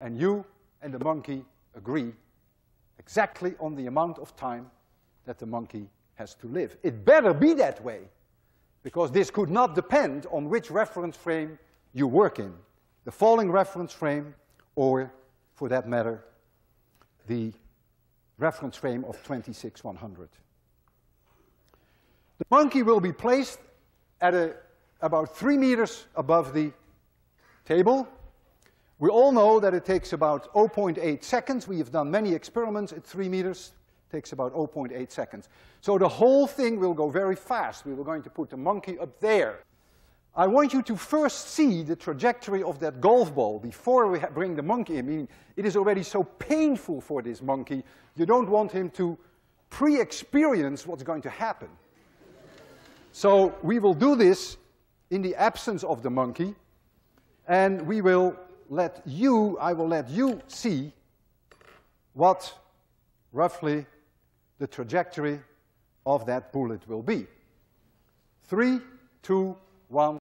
And you and the monkey agree exactly on the amount of time that the monkey has to live. It better be that way, because this could not depend on which reference frame you work in, the falling reference frame or, for that matter, the reference frame of 26100. The monkey will be placed at a, about three meters above the table. We all know that it takes about 0.8 seconds. We have done many experiments at three meters. It takes about 0.8 seconds. So the whole thing will go very fast. We were going to put the monkey up there. I want you to first see the trajectory of that golf ball before we bring the monkey in. Meaning, it is already so painful for this monkey, you don't want him to pre-experience what's going to happen. So we will do this in the absence of the monkey, and we will let you, I will let you see what roughly the trajectory of that bullet will be. Three, two, one.